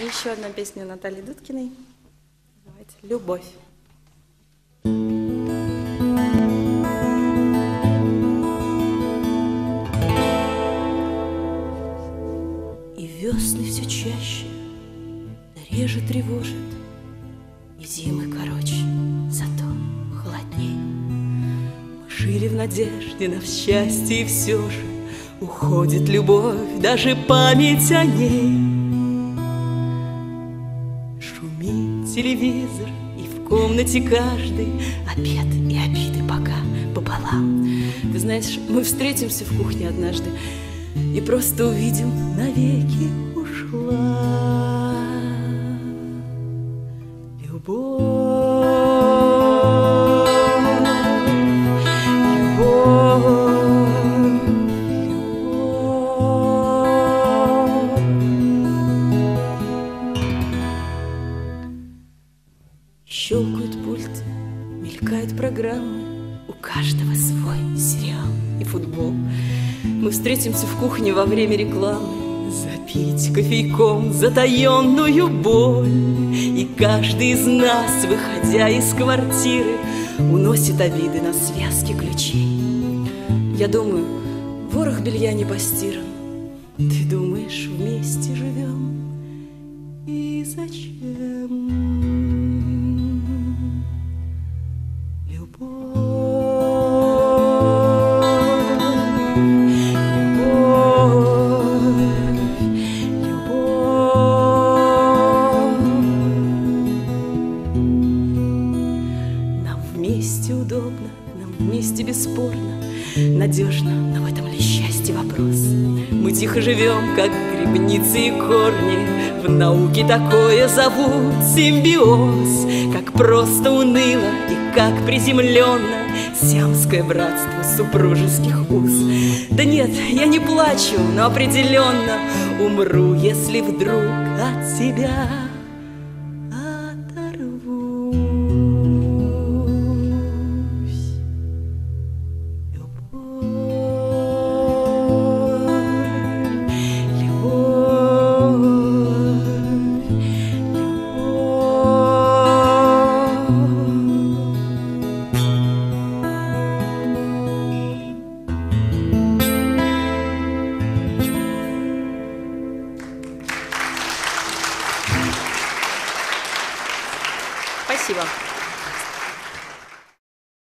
Еще одна песня Натальи Дудкиной. Называется «Любовь». И весны все чаще, да реже тревожит, И зимы короче, зато холодней. Мы жили в надежде на счастье, и все же Уходит любовь, даже память о ней. Телевизор, и в комнате каждый Обед и обиды пока пополам. Ты знаешь, мы встретимся в кухне однажды И просто увидим навеки ушла любовь, Пульты, мелькают программы, У каждого свой сериал и футбол. Мы встретимся в кухне во время рекламы Запить кофейком затаенную боль И каждый из нас, выходя из квартиры Уносит обиды на связки ключей Я думаю, ворох белья не постиран Ты думаешь, вместе живем? И зачем? Вместе бесспорно, Надежно, но в этом ли счастье вопрос? Мы тихо живем, как грибницы и корни, В науке такое зовут симбиоз, Как просто уныло и как приземленно Сиамское братство супружеских уз. Да нет, я не плачу, но определенно Умру, если вдруг от тебя Спасибо.